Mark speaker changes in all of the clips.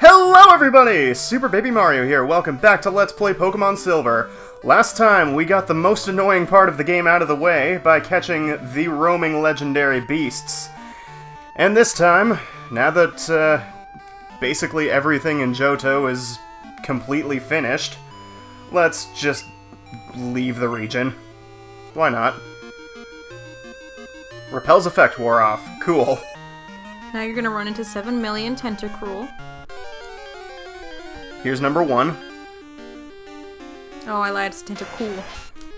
Speaker 1: Hello everybody! Super Baby Mario here. Welcome back to Let's Play Pokemon Silver. Last time, we got the most annoying part of the game out of the way by catching the roaming legendary beasts. And this time, now that uh, basically everything in Johto is completely finished, let's just leave the region. Why not? Repel's effect wore off. Cool.
Speaker 2: Now you're gonna run into 7 million Tentacruel.
Speaker 1: Here's number one.
Speaker 2: Oh, I lied, it's Tentacool.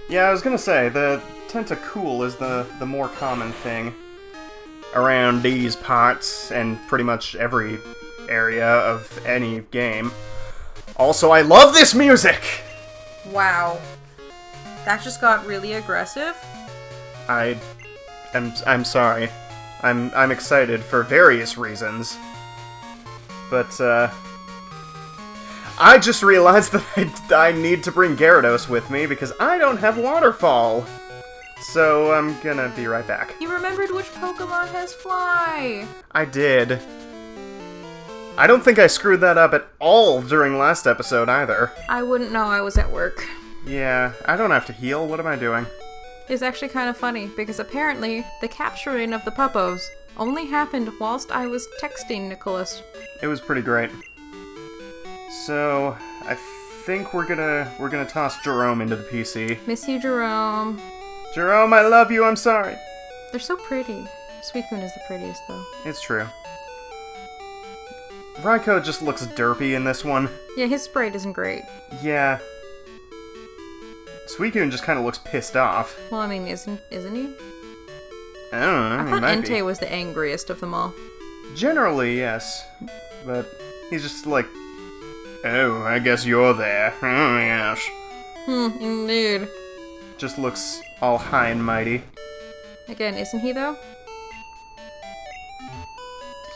Speaker 1: Yeah, I was gonna say, the Tentacool is the, the more common thing around these parts and pretty much every area of any game. Also, I love this music!
Speaker 2: Wow. That just got really aggressive.
Speaker 1: I am I'm sorry. I'm I'm excited for various reasons. But uh I just realized that I, I need to bring Gyarados with me because I don't have Waterfall. So I'm gonna be right back.
Speaker 2: You remembered which Pokemon has Fly!
Speaker 1: I did. I don't think I screwed that up at all during last episode either.
Speaker 2: I wouldn't know I was at work.
Speaker 1: Yeah, I don't have to heal. What am I doing?
Speaker 2: It's actually kind of funny because apparently the capturing of the Puppos only happened whilst I was texting Nicholas.
Speaker 1: It was pretty great. So, I think we're gonna we're gonna toss Jerome into the PC.
Speaker 2: Miss you, Jerome.
Speaker 1: Jerome, I love you. I'm sorry.
Speaker 2: They're so pretty. Suicune is the prettiest though.
Speaker 1: It's true. Raikou just looks derpy in this one.
Speaker 2: Yeah, his sprite isn't great.
Speaker 1: Yeah. Suicune just kind of looks pissed off.
Speaker 2: Well, I mean, isn't isn't he?
Speaker 1: I don't know.
Speaker 2: I
Speaker 1: he
Speaker 2: thought Entei
Speaker 1: be.
Speaker 2: was the angriest of them all.
Speaker 1: Generally, yes. But he's just like, oh, I guess you're there. Oh, yes.
Speaker 2: Hmm, indeed.
Speaker 1: Just looks all high and mighty.
Speaker 2: Again, isn't he though?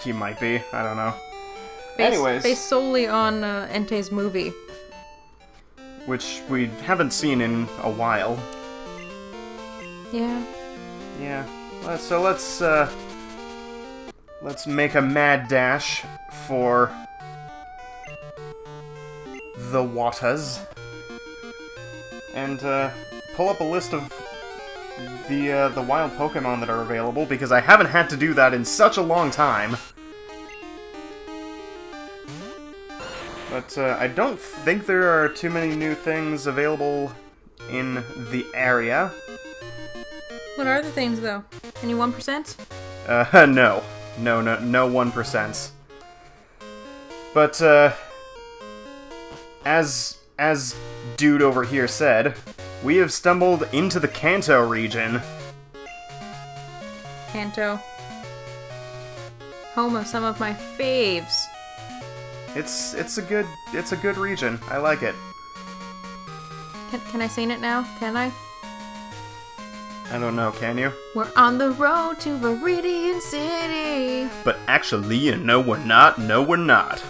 Speaker 1: He might be. I don't know.
Speaker 2: Based,
Speaker 1: Anyways.
Speaker 2: based solely on uh, Entei's movie.
Speaker 1: Which we haven't seen in a while.
Speaker 2: Yeah.
Speaker 1: Yeah. So let's uh, let's make a mad dash for the waters and uh, pull up a list of the uh, the wild Pokemon that are available because I haven't had to do that in such a long time. But uh, I don't think there are too many new things available in the area.
Speaker 2: What are the things though? Any one percent?
Speaker 1: Uh, no. No, no, no 1%. But, uh, as, as dude over here said, we have stumbled into the Kanto region.
Speaker 2: Kanto. Home of some of my faves.
Speaker 1: It's, it's a good, it's a good region. I like it.
Speaker 2: Can, can I sing it now? Can I?
Speaker 1: I don't know, can you?
Speaker 2: We're on the road to Viridian City.
Speaker 1: But actually, you know we're not, no we're not.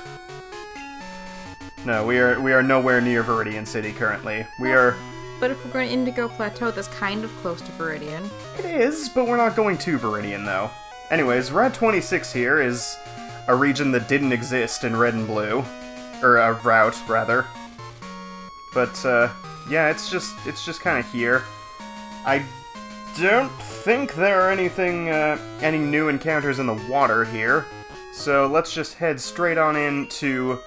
Speaker 1: No, we are, we are nowhere near Viridian City currently. We are,
Speaker 2: But if we're going to Indigo Plateau, that's kind of close to Viridian.
Speaker 1: It is, but we're not going to Viridian, though. Anyways, Route 26 here is a region that didn't exist in Red and Blue. Or a route, rather. But, uh, yeah, it's just, it's just kind of here. I don't think there are anything, uh, any new encounters in the water here. So let's just head straight on into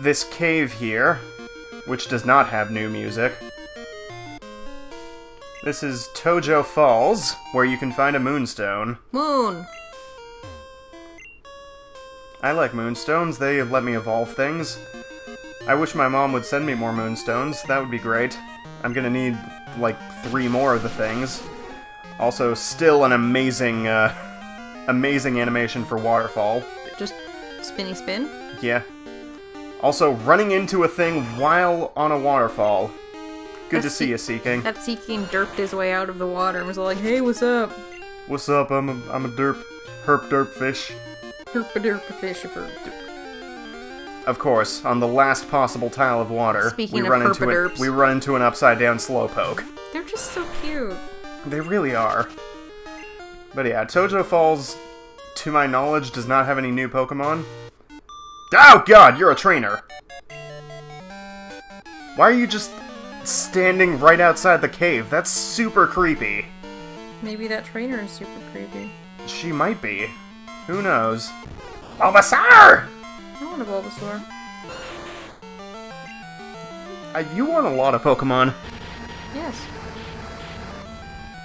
Speaker 1: this cave here, which does not have new music. This is Tohjo Falls, where you can find a moonstone.
Speaker 2: Moon.
Speaker 1: I like moonstones, they let me evolve things. I wish my mom would send me more moonstones, that would be great. I'm gonna need, like, three more of the things. Also, still an amazing, uh, amazing animation for Waterfall.
Speaker 2: Just spinny spin.
Speaker 1: Yeah. Also, running into a thing while on a waterfall. Good to see you, Seaking.
Speaker 2: That Seaking derped his way out of the water and was like, hey, what's up?
Speaker 1: What's up? I'm a, I'm a derp, herp derp fish.
Speaker 2: Herpa fish for
Speaker 1: Of course, on the last possible tile of water,
Speaker 2: Speaking
Speaker 1: we
Speaker 2: of
Speaker 1: run into it. We run into an upside down slowpoke.
Speaker 2: They're just so cute.
Speaker 1: They really are. But yeah, Tohjo Falls, to my knowledge, does not have any new Pokemon. Oh god, you're a trainer! Why are you just standing right outside the cave? That's super creepy.
Speaker 2: Maybe that trainer is super creepy.
Speaker 1: She might be. Who knows? Bulbasaur!
Speaker 2: I want a Bulbasaur.
Speaker 1: Uh, you want a lot of Pokemon.
Speaker 2: Yes.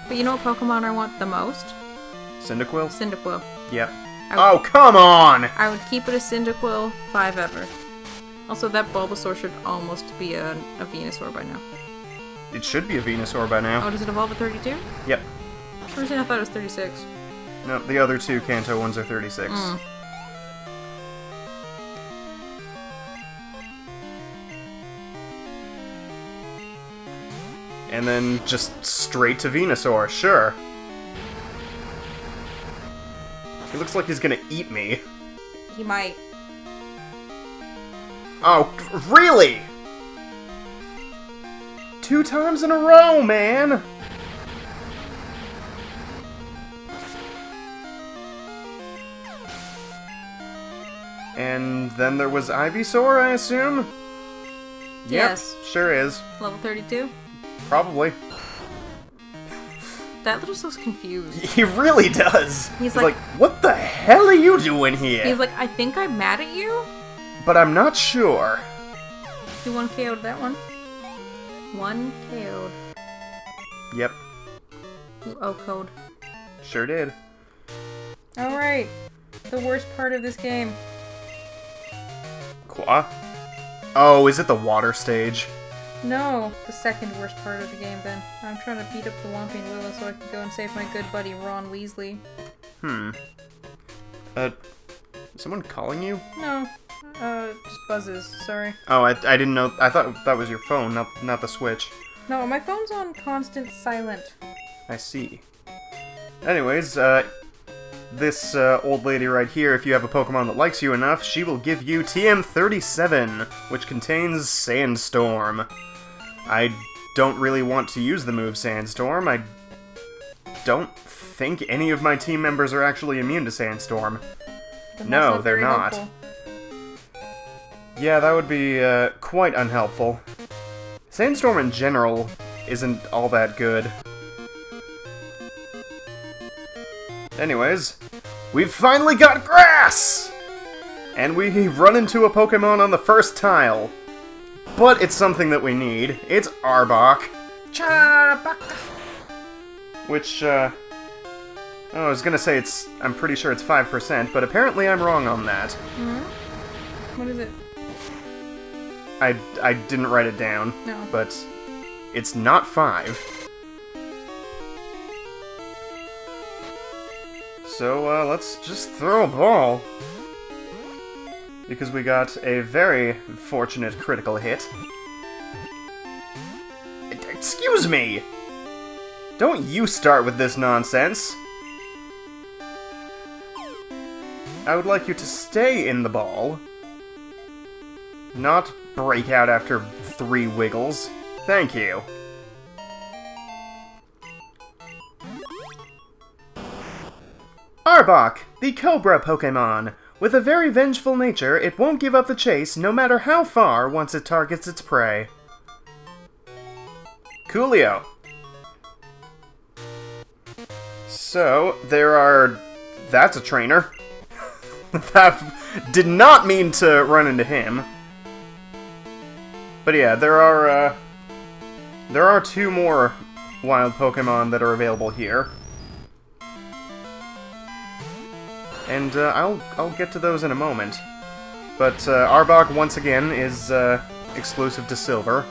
Speaker 2: But you know what Pokemon I want the most?
Speaker 1: Cyndaquil?
Speaker 2: Cyndaquil.
Speaker 1: Yep. Oh, come on!
Speaker 2: I would keep it a Cyndaquil, five ever. Also, that Bulbasaur should almost be a, a Venusaur by now.
Speaker 1: It should be a Venusaur by now.
Speaker 2: Oh, does it evolve at 32?
Speaker 1: Yep.
Speaker 2: For some reason I thought it was 36.
Speaker 1: No, the other two Kanto ones are 36.
Speaker 2: Mm.
Speaker 1: And then just straight to Venusaur, sure. He looks like he's gonna eat me.
Speaker 2: He might.
Speaker 1: Oh, really? Two times in a row, man! And then there was Ivysaur, I assume? Yep,
Speaker 2: Yes.
Speaker 1: sure is.
Speaker 2: Level 32?
Speaker 1: Probably.
Speaker 2: That little looks confused.
Speaker 1: He really does.
Speaker 2: He's
Speaker 1: like,
Speaker 2: like-
Speaker 1: what the hell are you doing here?
Speaker 2: He's like, I think I'm mad at you?
Speaker 1: but I'm not sure.
Speaker 2: You one KO'd that one? One KO'd.
Speaker 1: Yep,
Speaker 2: You O code.
Speaker 1: sure did.
Speaker 2: Alright. The worst part of this game.
Speaker 1: Qua? Oh, is it the water stage?
Speaker 2: No, the second worst part of the game then. I'm trying to beat up the Whomping Willow so I can go and save my good buddy Ron Weasley.
Speaker 1: Hmm. Uh, someone calling you?
Speaker 2: No, uh, just buzzes, sorry.
Speaker 1: Oh, I, I didn't know. I thought that was your phone, not not the Switch.
Speaker 2: No, my phone's on constant silent.
Speaker 1: I see. Anyways, uh, this uh, old lady right here, if you have a Pokemon that likes you enough, she will give you TM37, which contains Sandstorm. I don't really want to use the move Sandstorm. I don't think any of my team members are actually immune to Sandstorm. No, they're not.
Speaker 2: helpful.
Speaker 1: Yeah, that would be uh, quite unhelpful. Sandstorm in general isn't all that good. Anyways, we've finally got grass! And we run into a Pokemon on the first tile. But it's something that we need. It's Arbok.
Speaker 2: Charbaka.
Speaker 1: Which, uh... Oh, I was gonna say it's... I'm pretty sure it's 5%, but apparently I'm wrong on that.
Speaker 2: What is it?
Speaker 1: I, I didn't write it down.
Speaker 2: No.
Speaker 1: but it's not five. So uh, let's just throw a ball. Because we got a very fortunate critical hit. Excuse me! Don't you start with this nonsense! I would like you to stay in the ball. Not break out after three wiggles. Thank you. Arbok, the Cobra Pokemon. With a very vengeful nature, it won't give up the chase no matter how far once it targets its prey. Coolio. So, there are. That's a trainer. that did not mean to run into him. But yeah, there are uh, there are two more wild Pokemon that are available here, and uh, I'll I'll get to those in a moment. But uh, Arbok once again is uh, exclusive to Silver.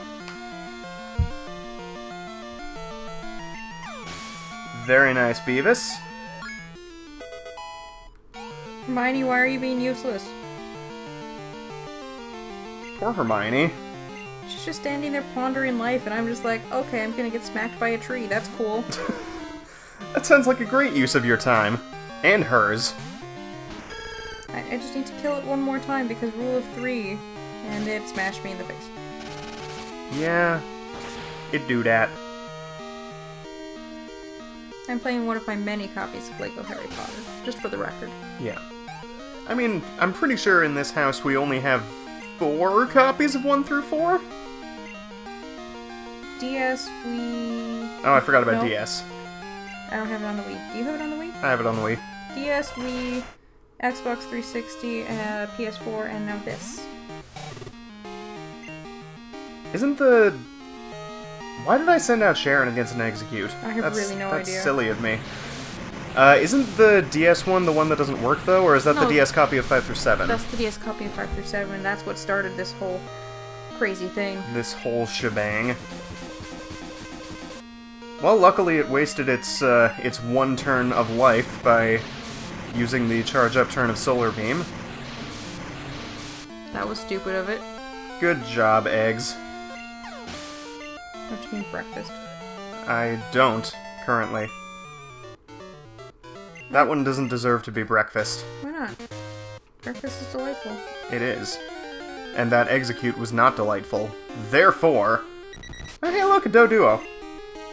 Speaker 1: Very nice, Beavis.
Speaker 2: Hermione, why are you being useless?
Speaker 1: Poor Hermione.
Speaker 2: She's just standing there pondering life, and I'm just like, okay, I'm gonna get smacked by a tree. That's cool.
Speaker 1: That sounds like a great use of your time. And hers.
Speaker 2: I, I just need to kill it one more time because rule of three, and it smashed me in the face.
Speaker 1: Yeah, it do that.
Speaker 2: I'm playing one of my many copies of Lego Harry Potter, just for the record.
Speaker 1: Yeah. I mean, I'm pretty sure in this house we only have four copies of 1 through 4?
Speaker 2: DS, we.
Speaker 1: Oh, I forgot about
Speaker 2: Nope.
Speaker 1: DS.
Speaker 2: I don't have it on the Wii. Do you have it on the Wii?
Speaker 1: I have it on the Wii.
Speaker 2: DS, Wii, Xbox 360, uh, PS4, and now this.
Speaker 1: Isn't the... Why did I send out Sharon against an Exeggcute?
Speaker 2: I have
Speaker 1: that's,
Speaker 2: really no
Speaker 1: that's
Speaker 2: idea.
Speaker 1: silly of me. Uh, isn't the DS one the one that doesn't work, though? Or is that the DS copy of 5 through 7?
Speaker 2: That's the DS copy of 5 through 7. That's what started this whole crazy thing.
Speaker 1: This whole shebang. Well, luckily it wasted its, uh, its one turn of life by using the charge up turn of Solar Beam.
Speaker 2: That was stupid of it.
Speaker 1: Good job, eggs.
Speaker 2: What do you mean breakfast?
Speaker 1: I don't, currently. That one doesn't deserve to be breakfast.
Speaker 2: Why not? Breakfast is delightful.
Speaker 1: It is. And that Exeggcute was not delightful. Therefore... Oh, hey, look, a Doduo.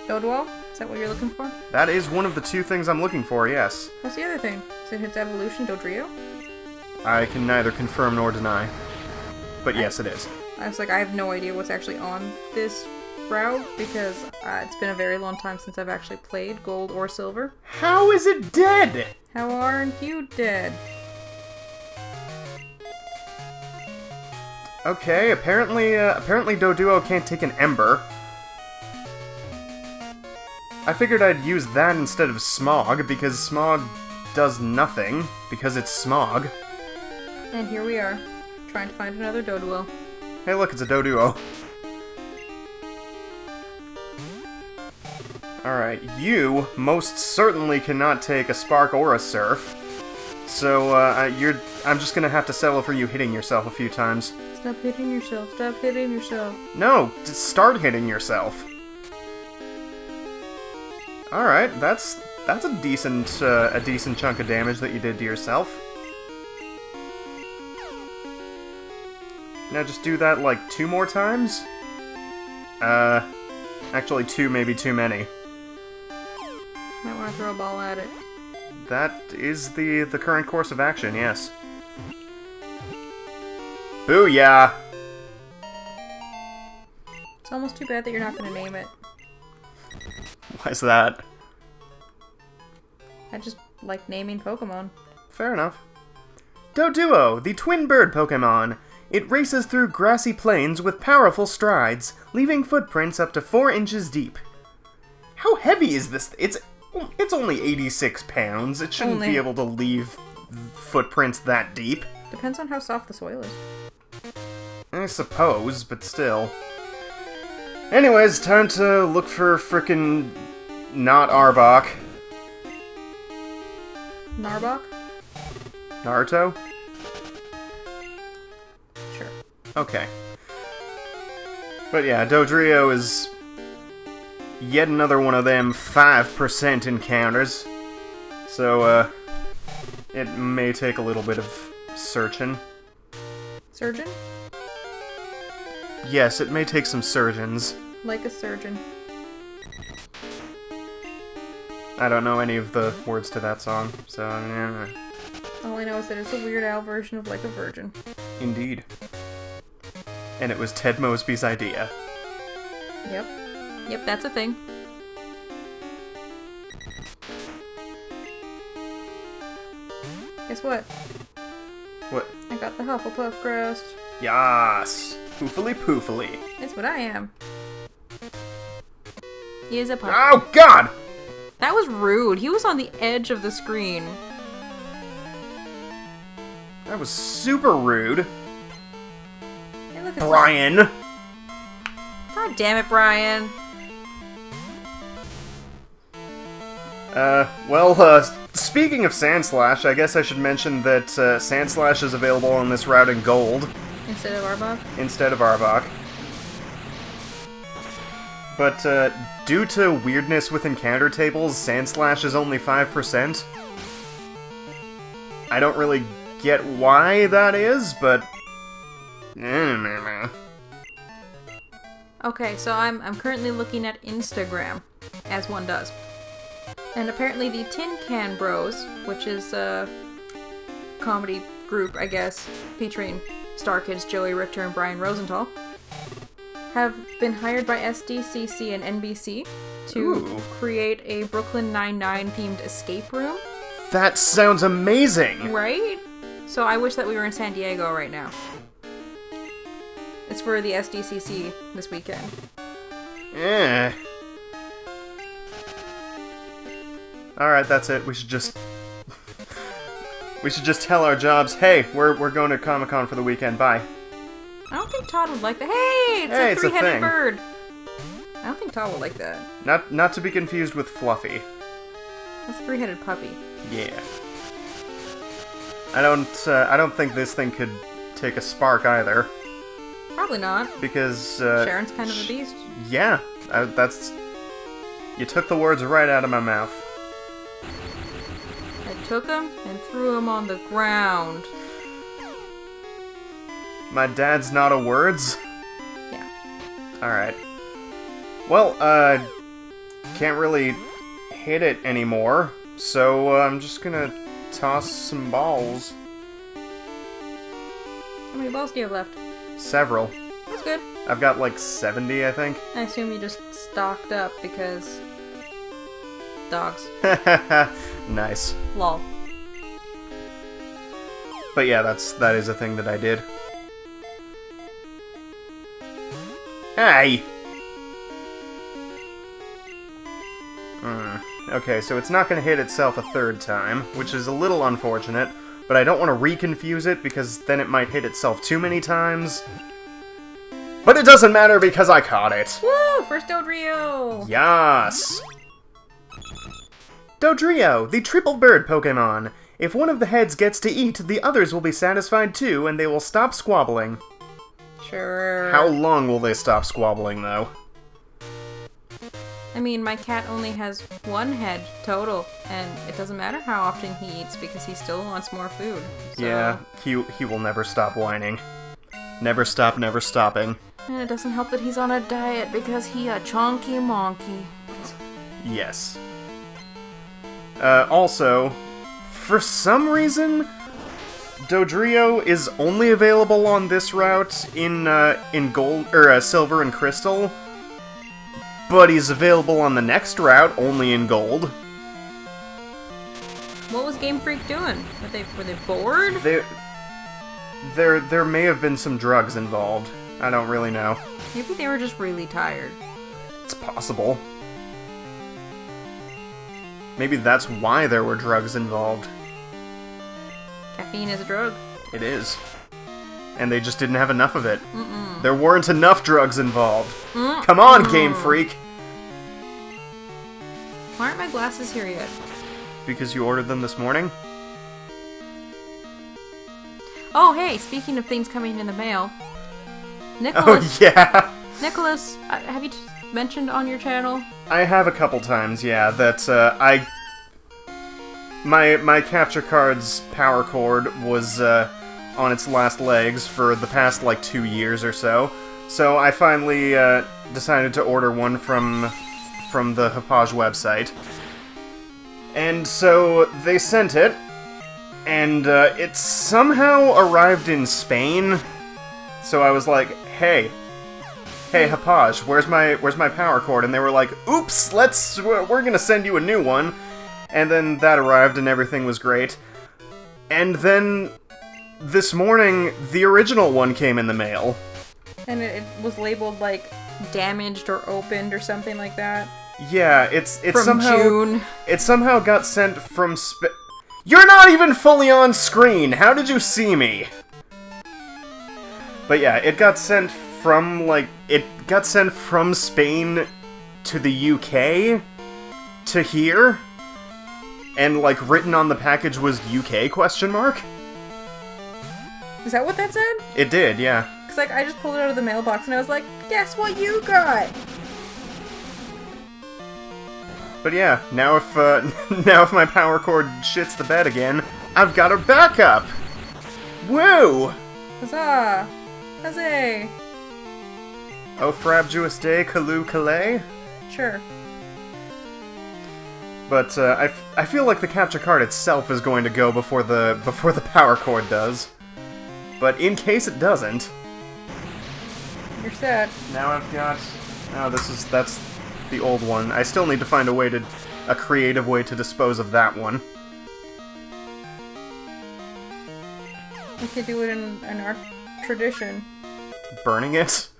Speaker 2: Doduo? That what you're looking for?
Speaker 1: That is one of the two things I'm looking for, yes.
Speaker 2: What's the other thing? Is it its evolution, Dodrio?
Speaker 1: I can neither confirm nor deny. But yes, it is.
Speaker 2: I was like, I have no idea what's actually on this route because uh, it's been a very long time since I've actually played gold or silver.
Speaker 1: How is it dead?
Speaker 2: How aren't you dead?
Speaker 1: Okay, apparently, uh, apparently Doduo can't take an ember. I figured I'd use that instead of smog, because smog does nothing, because it's smog.
Speaker 2: And here we are, trying to find another Doduo.
Speaker 1: Hey look, it's a Doduo. Alright, you most certainly cannot take a Spark or a Surf. So, uh, you're- I'm just gonna have to settle for you hitting yourself a few times.
Speaker 2: Stop hitting yourself, stop hitting yourself.
Speaker 1: No, just start hitting yourself. All right, that's that's a decent uh, a decent chunk of damage that you did to yourself. Now just do that like two more times. Uh, actually two, maybe too many.
Speaker 2: Might want to throw a ball at it.
Speaker 1: That is the the current course of action. Yes. Booyah!
Speaker 2: It's almost too bad that you're not going to name it.
Speaker 1: Why's that?
Speaker 2: I just like naming Pokemon.
Speaker 1: Fair enough. Doduo, the twin bird Pokemon. It races through grassy plains with powerful strides, leaving footprints up to 4 inches deep. How heavy is this? It's it's only 86 pounds. It shouldn't be able to leave footprints that deep.
Speaker 2: Depends on how soft the soil is.
Speaker 1: I suppose, but still. Anyways, time to look for frickin' not Arbok.
Speaker 2: Narbok?
Speaker 1: Naruto?
Speaker 2: Sure.
Speaker 1: Okay. But yeah, Dodrio is yet another one of them 5% encounters. So, uh, it may take a little bit of searching.
Speaker 2: Surgeon?
Speaker 1: Yes, it may take some surgeons.
Speaker 2: Like a surgeon.
Speaker 1: I don't know any of the words to that song, so, yeah,
Speaker 2: All I know is that it's a Weird Al version of Like a Virgin.
Speaker 1: indeed. And it was Ted Mosby's idea.
Speaker 2: Yep. Yep, that's a thing. Guess what?
Speaker 1: What?
Speaker 2: I got the Hufflepuff crust.
Speaker 1: Yas! Poofily poofily.
Speaker 2: It's what I am. He is a puff.
Speaker 1: Oh, God!
Speaker 2: That was rude. He was on the edge of the screen.
Speaker 1: That was super rude.
Speaker 2: Hey, look, it's
Speaker 1: Brian!
Speaker 2: God damn it, Brian.
Speaker 1: Uh, well, uh, speaking of Sandslash, I guess I should mention that uh, Sandslash is available on this route in gold
Speaker 2: Instead of Arbok.
Speaker 1: instead of Arbok. But, uh, due to weirdness with encounter tables, Sandslash is only 5%. I don't really get why that is, but...
Speaker 2: Okay, so I'm I'm currently looking at Instagram, as one does. And apparently the Tin Can Bros, which is a comedy group, I guess, featuring Star Kids Joey Richter and Brian Rosenthal, have been hired by SDCC and NBC to
Speaker 1: Ooh.
Speaker 2: create a Brooklyn Nine-Nine themed escape room,
Speaker 1: That sounds amazing!
Speaker 2: right? So I wish that we were in San Diego right now. It's for the SDCC this weekend.
Speaker 1: Eh. Alright, that's it. We should just. we should just tell our jobs, hey, we're, we're going to Comic Con for the weekend, bye.
Speaker 2: I don't think Todd would like that. Hey, it's
Speaker 1: Hey,
Speaker 2: a
Speaker 1: it's
Speaker 2: three-headed bird. I don't think Todd would like that.
Speaker 1: Not not to be confused with Fluffy.
Speaker 2: That's a three-headed puppy.
Speaker 1: Yeah. I don't uh, I don't think this thing could take a spark either
Speaker 2: Probably not.
Speaker 1: because uh,
Speaker 2: Sharon's kind of a beast.
Speaker 1: yeah, I, that's you took the words right out of my mouth.
Speaker 2: I took him and threw him on the ground.
Speaker 1: My dad's not a words.
Speaker 2: Yeah.
Speaker 1: All right. Well, uh, can't really hit it anymore, so uh, I'm just gonna toss some balls.
Speaker 2: How many balls do you have left?
Speaker 1: Several.
Speaker 2: That's good.
Speaker 1: I've got like 70, I think.
Speaker 2: I assume you just stocked up because dogs.
Speaker 1: nice.
Speaker 2: Lol.
Speaker 1: But yeah, that's that is a thing that I did. Hey. Hmm. Okay, so it's not going to hit itself a third time, which is a little unfortunate, but I don't want to reconfuse it because then it might hit itself too many times. But it doesn't matter because I caught it.
Speaker 2: Woo! First Dodrio!
Speaker 1: Yas! Dodrio, the triple bird Pokemon. If one of the heads gets to eat, the others will be satisfied too, and they will stop squabbling.
Speaker 2: Sure.
Speaker 1: How long will they stop squabbling, though?
Speaker 2: I mean, my cat only has one head total, and it doesn't matter how often he eats because he still wants more food. So,
Speaker 1: Yeah, he, he will never stop whining. Never stop, never stopping.
Speaker 2: And it doesn't help that he's on a diet because he a chunky monkey.
Speaker 1: Yes. Uh, also, for some reason, Dodrio is only available on this route in uh, in gold or uh, silver and crystal, but he's available on the next route only in gold.
Speaker 2: What was Game Freak doing? Were they were they bored?
Speaker 1: There, there, there may have been some drugs involved. I don't really know.
Speaker 2: Maybe they were just really tired.
Speaker 1: It's possible. Maybe that's why there were drugs involved.
Speaker 2: Caffeine is a drug.
Speaker 1: It is. And they just didn't have enough of it. There weren't enough drugs involved. Come on, Game Freak!
Speaker 2: Why aren't my glasses here yet?
Speaker 1: Because you ordered them this morning?
Speaker 2: Oh, hey, speaking of things coming in the mail, Nicholas.
Speaker 1: Oh,
Speaker 2: Nicholas,
Speaker 1: yeah!
Speaker 2: Nicholas, uh, have you t- mentioned on your channel?
Speaker 1: I have a couple times, yeah, that uh, I. My, my capture card's power cord was uh, on its last legs for the past like two years or so. So I finally uh, decided to order one from from the Hauppauge website. And so they sent it, and uh, it somehow arrived in Spain. So I was like, "Hey, hey Hauppauge, where's my where's my power cord?" And they were like, "Oops, let's we're gonna send you a new one." And then that arrived, and everything was great. And then this morning, the original one came in the mail.
Speaker 2: And it, was labeled like damaged or opened or something like that.
Speaker 1: Yeah, it's it's
Speaker 2: From
Speaker 1: somehow
Speaker 2: June.
Speaker 1: it somehow got sent from Sp- You're not even fully on screen. How did you see me? But yeah, it got sent from like it got sent from Spain to the UK to here. And like written on the package was UK question mark?
Speaker 2: Is that what that said?
Speaker 1: It did, yeah.
Speaker 2: Cause like I just pulled it out of the mailbox and I was like, guess what you got?
Speaker 1: But yeah, now if uh, now if my power cord shits the bed again, I've got a backup. Woo!
Speaker 2: Huzzah! Huzzay!
Speaker 1: Oh, frabjous day, Callooh Callay.
Speaker 2: Sure.
Speaker 1: But uh, I, f- I feel like the capture card itself is going to go before the before the power cord does. But in case it doesn't,
Speaker 2: You're set.
Speaker 1: now I've got. Oh, this is that's the old one. I still need to find a way to a creative way to dispose of that one.
Speaker 2: We could do it in, in our tradition.
Speaker 1: Burning it?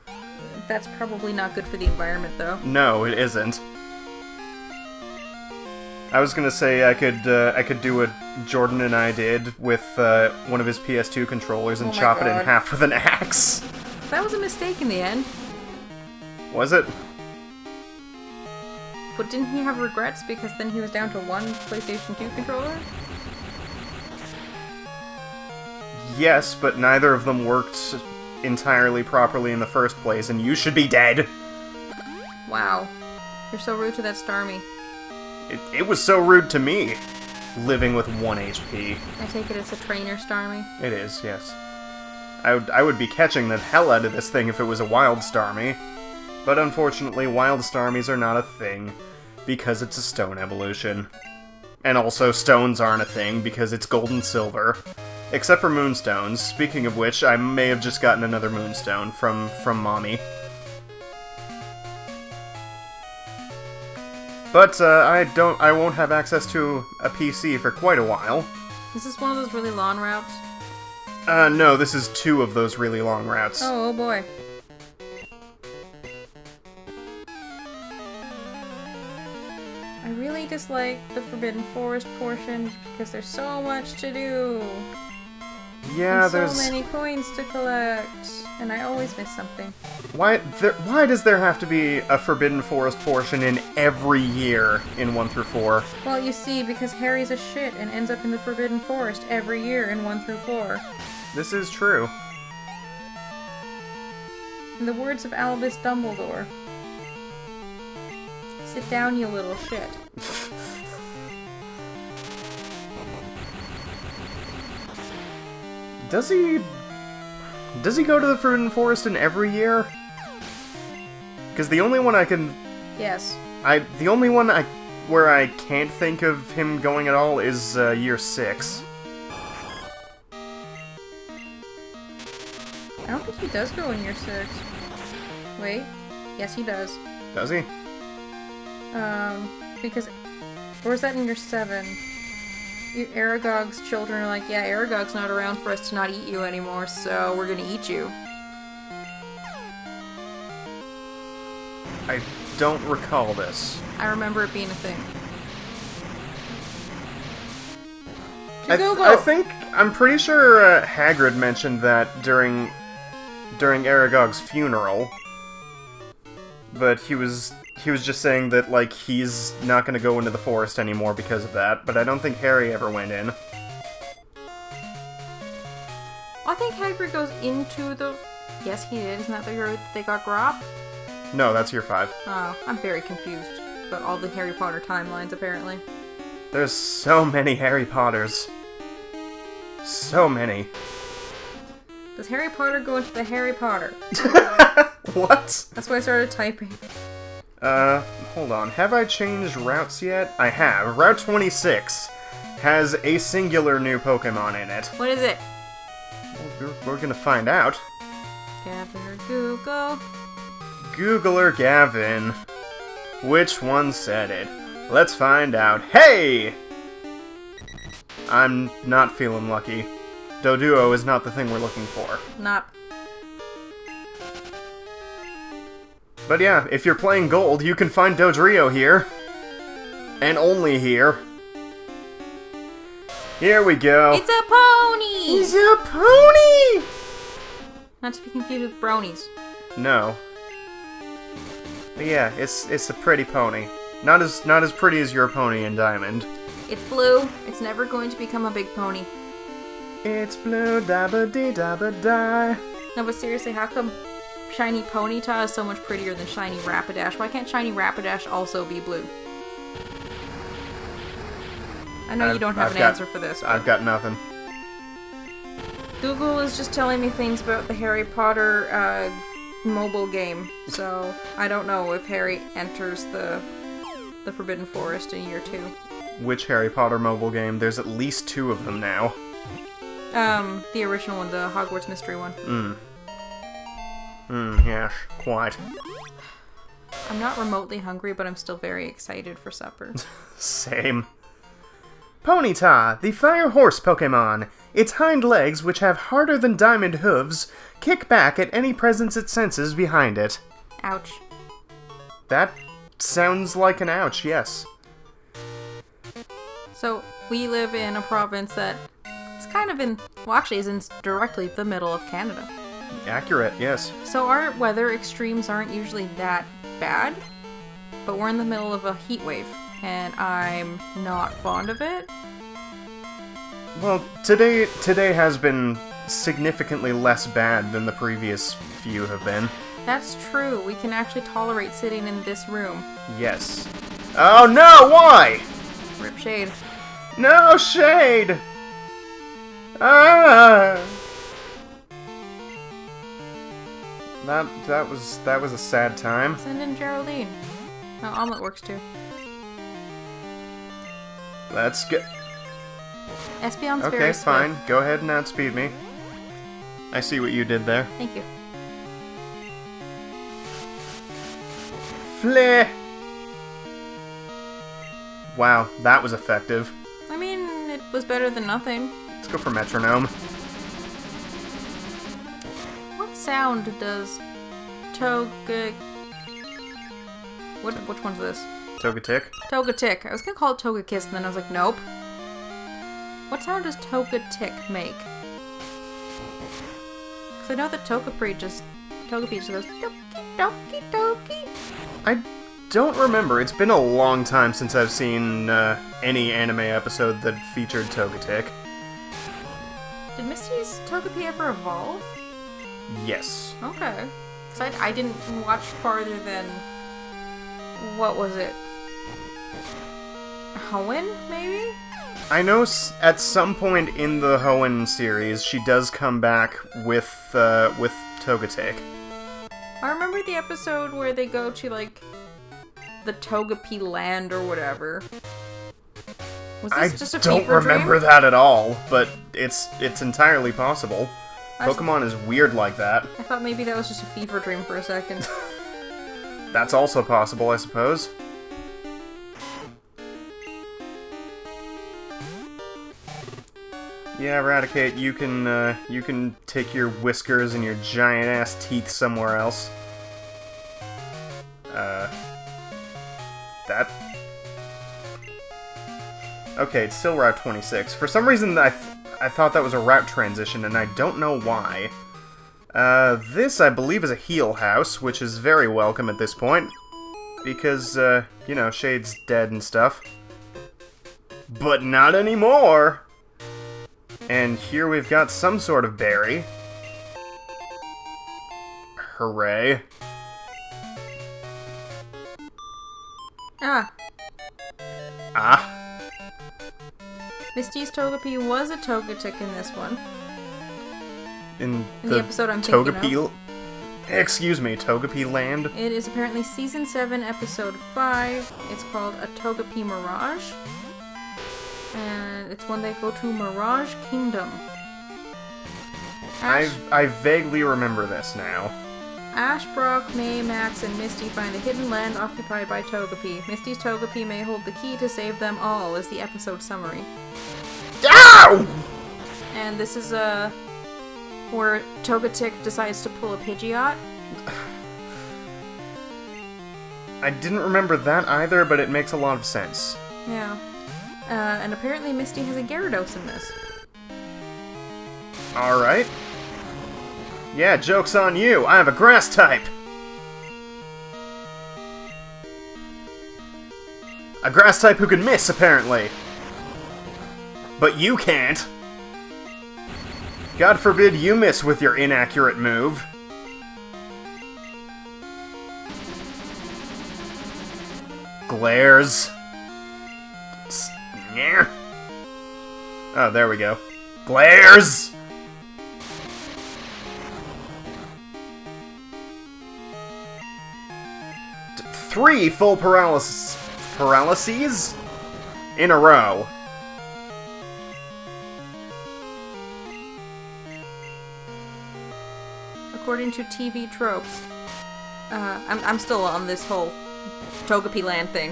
Speaker 2: That's probably not good for the environment, though.
Speaker 1: No, it isn't. I was gonna say I could uh, I could do what Jordan and I did with uh, one of his PS2 controllers and
Speaker 2: Oh
Speaker 1: chop it in half with an axe.
Speaker 2: That was a mistake in the end.
Speaker 1: Was it?
Speaker 2: But didn't he have regrets because then he was down to one PlayStation 2 controller?
Speaker 1: Yes, but neither of them worked entirely properly in the first place, and you should be dead.
Speaker 2: Wow. You're so rude to that Starmie.
Speaker 1: It, it was so rude to me, living with one HP.
Speaker 2: I take it it's a trainer Starmie.
Speaker 1: It is, yes. I would, I would be catching the hell out of this thing if it was a wild Starmie. But unfortunately, wild Starmies are not a thing, because it's a stone evolution. And also, stones aren't a thing, because it's gold and silver. Except for moonstones, speaking of which, I may have just gotten another moonstone from, from Mommy. But, uh, I don't- I won't have access to a PC for quite a while.
Speaker 2: Is this one of those really long routes?
Speaker 1: Uh, no, this is two of those really long routes.
Speaker 2: Oh, oh boy. I really dislike the Forbidden Forest portion because there's so much to do.
Speaker 1: Yeah,
Speaker 2: and so many coins to collect. And I always miss something.
Speaker 1: why there, why does there have to be a Forbidden Forest portion in every year in one through four?
Speaker 2: Well, you see, because Harry's a shit and ends up in the Forbidden Forest every year in 1 through 4.
Speaker 1: This is true.
Speaker 2: In the words of Albus Dumbledore, sit down, you little shit.
Speaker 1: Does he does he go to the Forbidden Forest in every year? Because the only one I can
Speaker 2: Yes.
Speaker 1: I the only one I where I can't think of him going at all is uh, year six.
Speaker 2: I don't think he does go in year 6. Wait. Yes, he does.
Speaker 1: Does he?
Speaker 2: Um, because. Or is that in year 7? Your Aragog's children are like, yeah, Aragog's not around for us to not eat you anymore, so we're gonna eat you.
Speaker 1: I don't recall this.
Speaker 2: I remember it being a thing.
Speaker 1: I, th- I think I'm pretty sure uh, Hagrid mentioned that during during Aragog's funeral, but he was he was just saying that like he's not going to go into the forest anymore because of that. But I don't think Harry ever went in.
Speaker 2: I think Hagrid goes into the. Yes, he did. Isn't that the year they got Grawp?
Speaker 1: No, that's year five.
Speaker 2: Oh, I'm very confused about all the Harry Potter timelines, apparently.
Speaker 1: There's so many Harry Potters. So many.
Speaker 2: Does Harry Potter go into the Harry Potter?
Speaker 1: what?
Speaker 2: That's why I started typing.
Speaker 1: Uh, hold on. Have I changed routes yet? I have. Route 26 has a singular new Pokemon in it.
Speaker 2: What is it?
Speaker 1: We're, we're gonna find out.
Speaker 2: Gavin or Google?
Speaker 1: Googler Gavin. Which one said it? Let's find out. Hey! I'm not feeling lucky. Doduo is not the thing we're looking for.
Speaker 2: Not.
Speaker 1: But yeah, if you're playing gold, you can find Dodrio here. And only here. Here we go.
Speaker 2: It's a pony!
Speaker 1: He's a pony!
Speaker 2: Not to be confused with bronies.
Speaker 1: No. But yeah, it's it's a pretty pony. Not as not as pretty as your pony in Diamond.
Speaker 2: It's blue. It's never going to become a big pony.
Speaker 1: It's blue dabba dee dabba die.
Speaker 2: No, but seriously, how come shiny Ponyta is so much prettier than shiny Rapidash? Why can't shiny Rapidash also be blue? I know you
Speaker 1: I've-
Speaker 2: don't have
Speaker 1: I've
Speaker 2: an
Speaker 1: got-
Speaker 2: answer for this. but
Speaker 1: I've got nothing.
Speaker 2: Google is just telling me things about the Harry Potter uh, mobile game, so I don't know if Harry enters the the Forbidden Forest in year two.
Speaker 1: Which Harry Potter mobile game? There's at least two of them now.
Speaker 2: Um, the original one, the Hogwarts Mystery one.
Speaker 1: Hmm. Hmm, yes, quite.
Speaker 2: I'm not remotely hungry, but I'm still very excited for supper.
Speaker 1: Same. Ponyta, the fire horse Pokemon. Its hind legs, which have harder than diamond hooves, kick back at any presence it senses behind it.
Speaker 2: Ouch.
Speaker 1: That sounds like an ouch, yes.
Speaker 2: So, we live in a province that it's kind of in, well, actually, is in directly the middle of Canada.
Speaker 1: Accurate, yes.
Speaker 2: So, our weather extremes aren't usually that bad, but we're in the middle of a heat wave, and I'm not fond of it.
Speaker 1: Well, today today has been significantly less bad than the previous few have been.
Speaker 2: That's true. We can actually tolerate sitting in this room.
Speaker 1: Yes. Oh no, why?
Speaker 2: Rip shade.
Speaker 1: No shade. Ah. That that was that was a sad time.
Speaker 2: Send in Geraldine. Oh, omelet works too.
Speaker 1: Let's get
Speaker 2: Espeon's
Speaker 1: Okay, fine.
Speaker 2: swift.
Speaker 1: Go ahead and outspeed me. I see what you did there.
Speaker 2: Thank you.
Speaker 1: Flare. Wow, that was effective.
Speaker 2: I mean, it was better than nothing.
Speaker 1: Let's go for metronome.
Speaker 2: What sound does Toga... What, which one's this?
Speaker 1: Togetic.
Speaker 2: Togetic. I was gonna call it Togekiss, and then I was like, nope. What sound does Togetic make? Because I know that Togepi just... Togepi just goes, Doki Doki Doki.
Speaker 1: I don't remember. It's been a long time since I've seen uh, any anime episode that featured Togetic.
Speaker 2: Did Misty's Togepi ever evolve?
Speaker 1: Yes.
Speaker 2: Okay. Because I, I didn't watch farther than... What was it? Hoenn, maybe?
Speaker 1: I know at some point in the Hoenn series, she does come back with uh, with Togetic.
Speaker 2: I remember the episode where they go to, like, the Togepi land or whatever. Was
Speaker 1: I
Speaker 2: just a
Speaker 1: don't remember
Speaker 2: dream?
Speaker 1: that at all, but it's it's entirely possible. Pokemon is weird like that.
Speaker 2: I thought maybe that was just a fever dream for a second.
Speaker 1: That's also possible, I suppose. Yeah, Eradicate, you can uh, you can take your whiskers and your giant ass teeth somewhere else. Uh, that. Okay, it's still Route 26. For some reason, I th- I thought that was a route transition, and I don't know why. Uh, this, I believe, is a heal house, which is very welcome at this point. Because, uh, you know, Shade's dead and stuff. But not anymore! And here we've got some sort of berry. Hooray.
Speaker 2: ah,
Speaker 1: Ah.
Speaker 2: Misty's Togepi was a Togetic in this one.
Speaker 1: In,
Speaker 2: In the episode I'm thinking of.
Speaker 1: Togepi... Excuse me, Togepi land?
Speaker 2: It is apparently season 7, episode 5. It's called A Togepi Mirage. And it's when they go to Mirage Kingdom. Ash,
Speaker 1: I I vaguely remember this now.
Speaker 2: Ash, Brock, May, Max, and Misty find a hidden land occupied by Togepi. Misty's Togepi may hold the key to save them all, is the episode summary.
Speaker 1: Ow!
Speaker 2: And this is uh, where Togetic decides to pull a Pidgeot.
Speaker 1: I didn't remember that either, but it makes a lot of sense.
Speaker 2: Yeah. Uh, and apparently Misty has a Gyarados in this.
Speaker 1: Alright. Yeah, joke's on you. I have a grass type. A grass type who can miss, apparently. But you can't. God forbid you miss with your inaccurate move. Glares. Oh, there we go. Glares! Three full paralysis paralyses in a row.
Speaker 2: According to TV tropes, uh, I'm, I'm still on this whole Togepi land thing.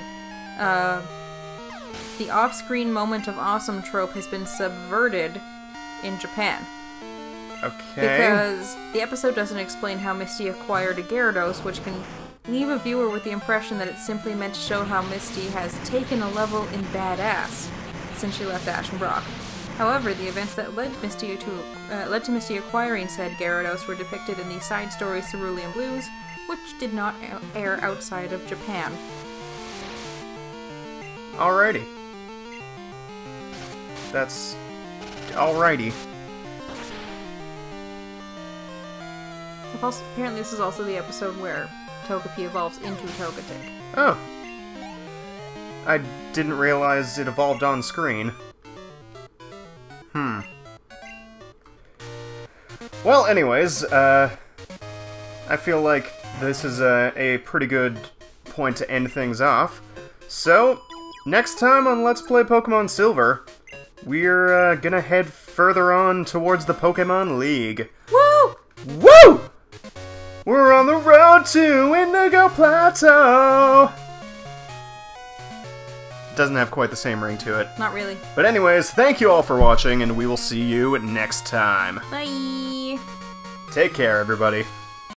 Speaker 2: Uh, the off screen moment of awesome trope has been subverted in Japan.
Speaker 1: Okay.
Speaker 2: Because the episode doesn't explain how Misty acquired a Gyarados, which can leave a viewer with the impression that it's simply meant to show how Misty has taken a level in badass since she left Ash and Brock. However, the events that led Misty to uh, led to Misty acquiring said Gyarados were depicted in the side story Cerulean Blues, which did not air outside of Japan.
Speaker 1: Alrighty. That's alrighty.
Speaker 2: Apparently, this is also the episode where Togepi evolves into Togetic.
Speaker 1: Oh. I didn't realize it evolved on screen. Hmm. Well, anyways, uh, I feel like this is a, a pretty good point to end things off. So, next time on Let's Play Pokemon Silver, we're uh, gonna head further on towards the Pokemon League. We're on the road to Indigo Plateau! Doesn't have quite the same ring to it.
Speaker 2: Not really.
Speaker 1: But anyways, thank you all for watching, and we will see you next time.
Speaker 2: Bye!
Speaker 1: Take care, everybody.